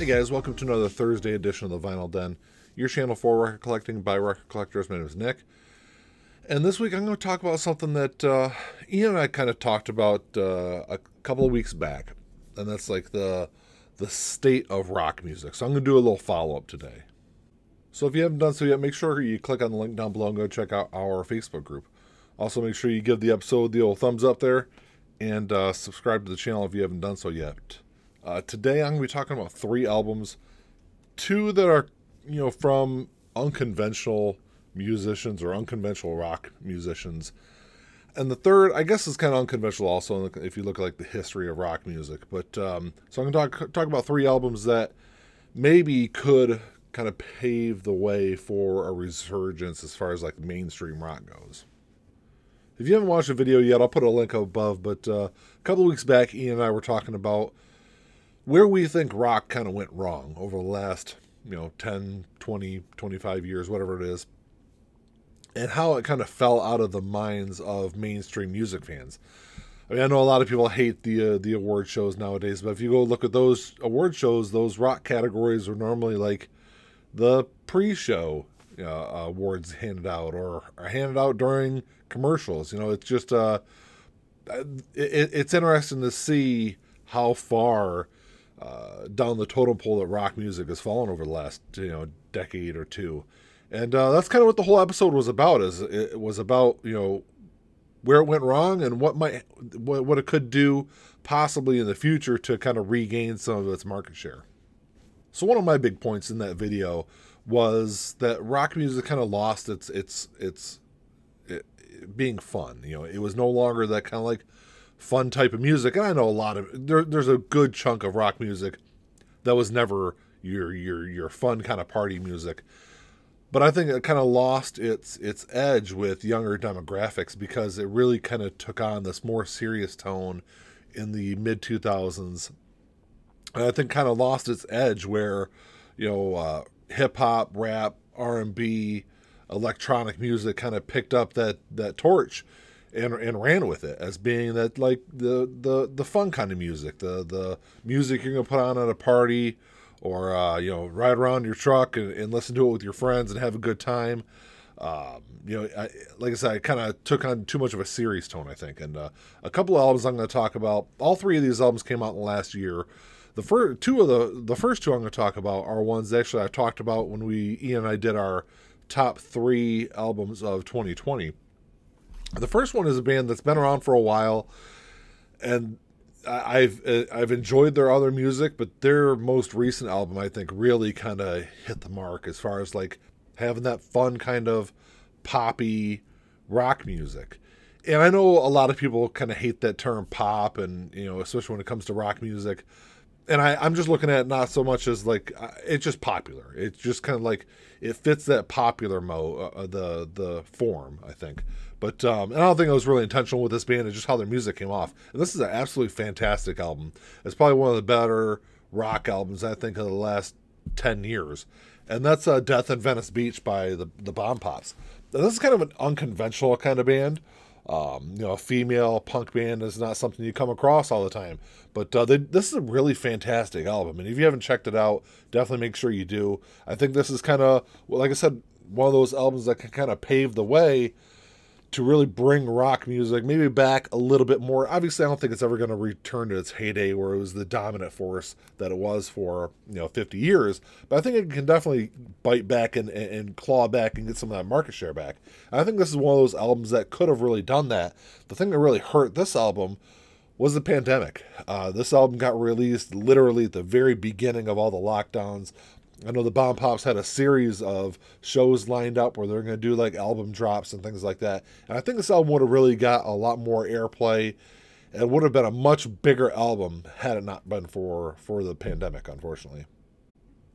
Hey guys, welcome to another Thursday edition of the Vinyl Den, your channel for record collecting by record collectors. My name is Nick. And this week I'm going to talk about something that uh, Ian and I kind of talked about uh, a couple of weeks back. And that's like the the state of rock music. So I'm going to do a little follow up today. So if you haven't done so yet, make sure you click on the link down below and go check out our Facebook group. Also, make sure you give the episode the old thumbs up there and uh, subscribe to the channel if you haven't done so yet. Uh, today, I'm going to be talking about three albums, two that are, you know, from unconventional musicians or unconventional rock musicians, and the third, I guess, is kind of unconventional also if you look at like the history of rock music. But um, so I'm going to talk talk about three albums that maybe could kind of pave the way for a resurgence as far as like mainstream rock goes. If you haven't watched the video yet, I'll put a link above. But uh, a couple weeks back, Ian and I were talking about where we think rock kind of went wrong over the last, you know, 10, 20, 25 years, whatever it is, and how it kind of fell out of the minds of mainstream music fans. I mean, I know a lot of people hate the uh, the award shows nowadays, but if you go look at those award shows, those rock categories are normally like the pre-show uh, awards handed out or are handed out during commercials. You know, it's just uh, it, it's interesting to see how far uh, down the totem pole that rock music has fallen over the last you know decade or two, and uh, that's kind of what the whole episode was about. Is it was about you know where it went wrong and what might what, what it could do possibly in the future to kind of regain some of its market share. So one of my big points in that video was that rock music kind of lost its its its it, being fun. You know, it was no longer that kind of like fun type of music. And I know a lot of there, there's a good chunk of rock music that was never your your your fun kind of party music. But I think it kind of lost its its edge with younger demographics because it really kind of took on this more serious tone in the mid 2000s. And I think kind of lost its edge where, you know, uh, hip hop, rap, R and B, electronic music kind of picked up that that torch and and ran with it as being that like the the the fun kind of music, the the music you're gonna put on at a party, or uh, you know ride around your truck and, and, listen to it with your friends and have a good time. Um, you know, I, like I said, I kind of took on too much of a serious tone, I think. And uh, a couple of albums I'm going to talk about. All three of these albums came out in the last year. The first two of the the first two I'm going to talk about are ones actually I talked about when we Ian and I did our top three albums of 2020 the first one is a band that's been around for a while, and I've uh, I've enjoyed their other music, but their most recent album I think really kind of hit the mark as far as like having that fun kind of poppy rock music. And I know a lot of people kind of hate that term pop, and you know, especially when it comes to rock music. And I, I'm just looking at it not so much as like uh, it's just popular. It's just kind of like it fits that popular mo uh, the the form. I think but um, and I don't think it was really intentional with this band. It's just how their music came off. And this is an absolutely fantastic album. It's probably one of the better rock albums I think of the last ten years. And that's uh, "Death in Venice Beach" by the the Bomb Pops. And this is kind of an unconventional kind of band. Um, you know, a female punk band is not something you come across all the time. But uh, they, this is a really fantastic album, and if you haven't checked it out, definitely make sure you do. I think this is kind of, like I said, one of those albums that can kind of pave the way to really bring rock music maybe back a little bit more. Obviously, I don't think it's ever going to return to its heyday where it was the dominant force that it was for you know 50 years. But I think it can definitely bite back and, and, and claw back and get some of that market share back. And I think this is one of those albums that could have really done that. The thing that really hurt this album was the pandemic. Uh, this album got released literally at the very beginning of all the lockdowns. I know the Bomb Pops had a series of shows lined up where they're going to do like album drops and things like that. And I think this album would have really got a lot more airplay. It would have been a much bigger album had it not been for for the pandemic, unfortunately.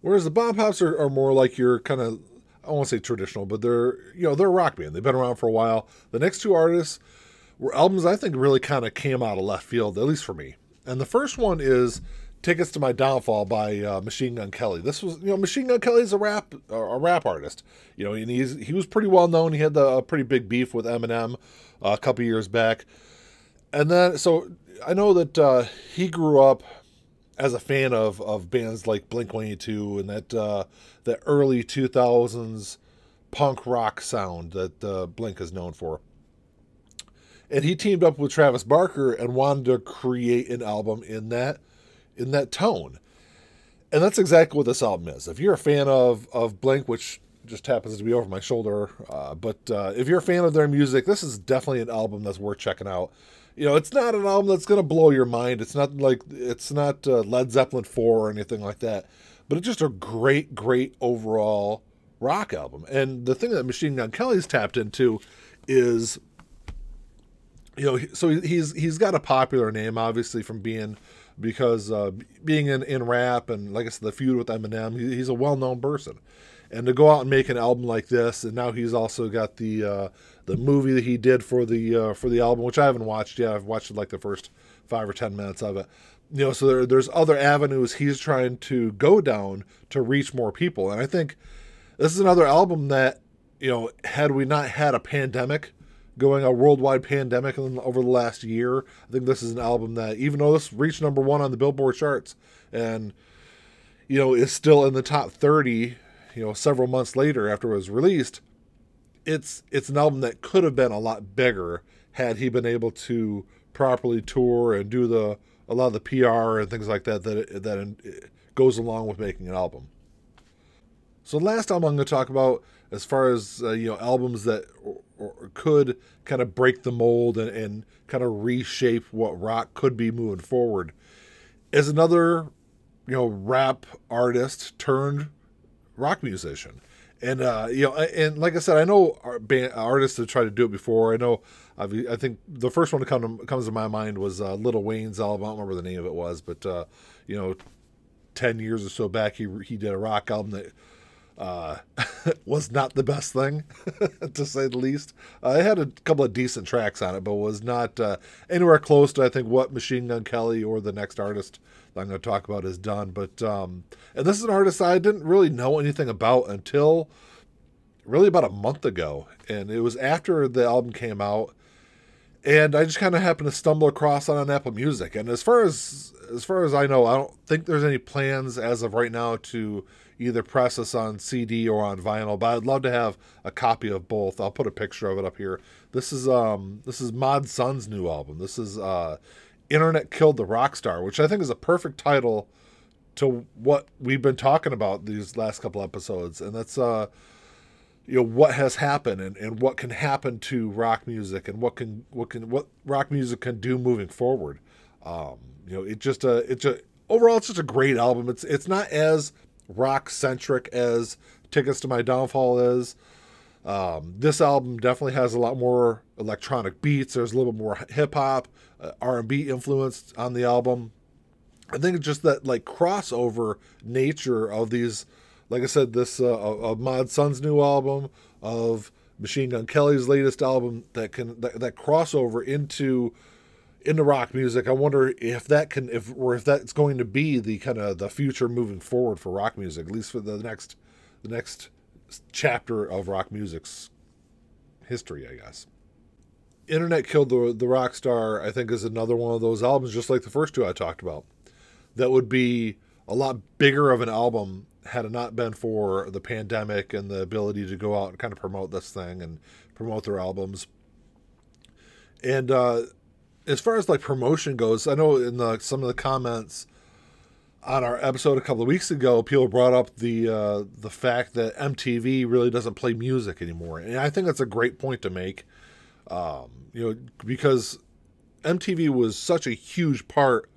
Whereas the Bomb Pops are, are more like your kind of I won't say traditional, but they're you know they're a rock band. They've been around for a while. The next two artists were albums I think really kind of came out of left field, at least for me. And the first one is Tickets to My Downfall by uh, Machine Gun Kelly. This was, you know, Machine Gun Kelly is a rap a rap artist, you know, and he's he was pretty well known. He had the, a pretty big beef with Eminem uh, a couple years back, and then so I know that uh, he grew up as a fan of of bands like Blink One Eighty Two and that uh, that early two thousands punk rock sound that uh, Blink is known for. And he teamed up with Travis Barker and wanted to create an album in that in that tone. And that's exactly what this album is. If you're a fan of of Blink, which just happens to be over my shoulder, uh, but uh, if you're a fan of their music, this is definitely an album that's worth checking out. You know, it's not an album that's going to blow your mind. It's not like it's not uh, Led Zeppelin four or anything like that, but it's just a great, great overall rock album. And the thing that Machine Gun Kelly's tapped into is, you know, so he's he's got a popular name, obviously from being because uh, being in in rap and like I said, the feud with Eminem, he, he's a well known person. And to go out and make an album like this, and now he's also got the uh, the movie that he did for the uh, for the album, which I haven't watched yet. I've watched like the first five or ten minutes of it. You know, so there, there's other avenues he's trying to go down to reach more people, and I think this is another album that, you know, had we not had a pandemic going, a worldwide pandemic over the last year, I think this is an album that, even though this reached number one on the Billboard charts and, you know, is still in the top 30, you know, several months later after it was released, it's it's an album that could have been a lot bigger had he been able to properly tour and do the a lot of the PR and things like that that that goes along with making an album. So last album I'm going to talk about, as far as uh, you know, albums that or, could kind of break the mold and, and kind of reshape what rock could be moving forward, is another you know rap artist turned rock musician. And uh, you know, and like I said, I know artists have tried to do it before. I know, I think the first one that come to, comes to my mind was uh, Lil Wayne's album. I don't remember the name of it was, but uh, you know, ten years or so back, he he did a rock album that uh, was not the best thing, to say the least. Uh, it had a couple of decent tracks on it, but was not uh, anywhere close to, I think, what Machine Gun Kelly or the next artist I'm going to talk about has done. But um, and this is an artist I didn't really know anything about until really about a month ago, and it was after the album came out, and I just kind of happened to stumble across on Apple Music. And as far as as far as I know, I don't think there's any plans as of right now to either press this on CD or on vinyl, but I'd love to have a copy of both. I'll put a picture of it up here. This is um this is Mod Sun's new album. This is uh Internet Killed the Rock Star, which I think is a perfect title to what we've been talking about these last couple episodes. And that's uh you know what has happened and, and what can happen to rock music and what can what can what rock music can do moving forward. Um, you know, it just uh it's a overall it's just a great album. It's it's not as rock centric as Tickets to My Downfall is. Um, this album definitely has a lot more electronic beats. There's a little bit more hip hop, uh, R&B influence on the album. I think it's just that like crossover nature of these, like I said, this uh, of Mod Sun's new album, of Machine Gun Kelly's latest album, that can that, that crossover into into rock music. I wonder if that can if or if that's going to be the kind of the future moving forward for rock music, at least for the next the next chapter of rock music's history, I guess. Internet Killed the the Rock Star, I think, is another one of those albums, just like the first two I talked about, that would be a lot bigger of an album had it not been for the pandemic and the ability to go out and kind of promote this thing and promote their albums. And uh, as far as like promotion goes, I know in the some of the comments on our episode a couple of weeks ago, people brought up the uh, the fact that MTV really doesn't play music anymore, and I think that's a great point to make. Um, you know, because MTV was such a huge part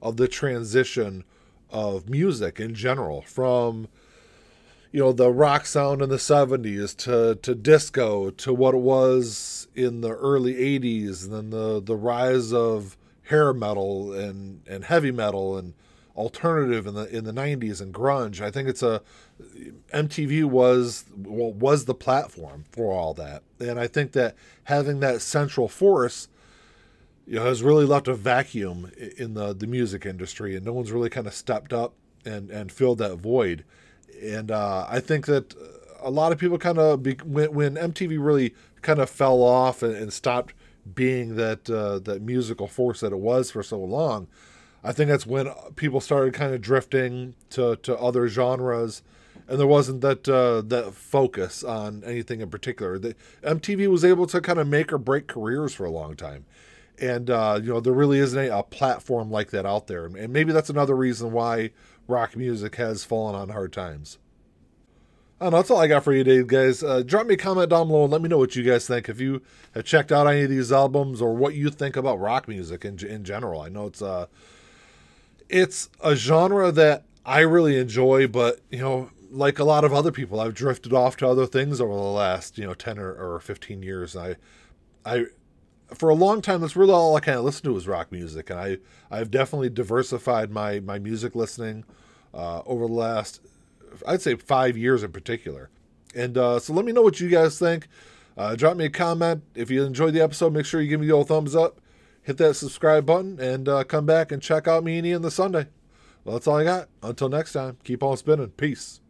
of the transition of music in general from you know the rock sound in the 70s to to disco to what it was in the early 80s and then the the rise of hair metal and and heavy metal and alternative in the in the 90s and grunge. I think it's a mtv was well, was the platform for all that. And i think that having that central force you know has really left a vacuum in the the music industry and no one's really kind of stepped up and and filled that void and uh, I think that a lot of people kind of when, when, MTV really kind of fell off and, and stopped being that uh, that musical force that it was for so long. I think that's when people started kind of drifting to, to other genres, and there wasn't that uh, that focus on anything in particular. The, MTV was able to kind of make or break careers for a long time, and uh, you know there really isn't a, a platform like that out there, and maybe that's another reason why rock music has fallen on hard times. I know, that's all I got for you today, guys. Uh, drop me a comment down below and let me know what you guys think. If you have checked out any of these albums or what you think about rock music in in general. I know it's uh it's a genre that I really enjoy, but you know, like a lot of other people, I've drifted off to other things over the last you know ten or, or fifteen years. I I for a long time that's really all I kind of listened to was rock music, and I I've definitely diversified my my music listening uh, over the last I'd say five years in particular. And uh, so let me know what you guys think. Uh, drop me a comment. If you enjoyed the episode, make sure you give me the old thumbs up. Hit that subscribe button and uh, come back and check out me and Ian this Sunday. Well, that's all I got. Until next time, keep on spinning. Peace.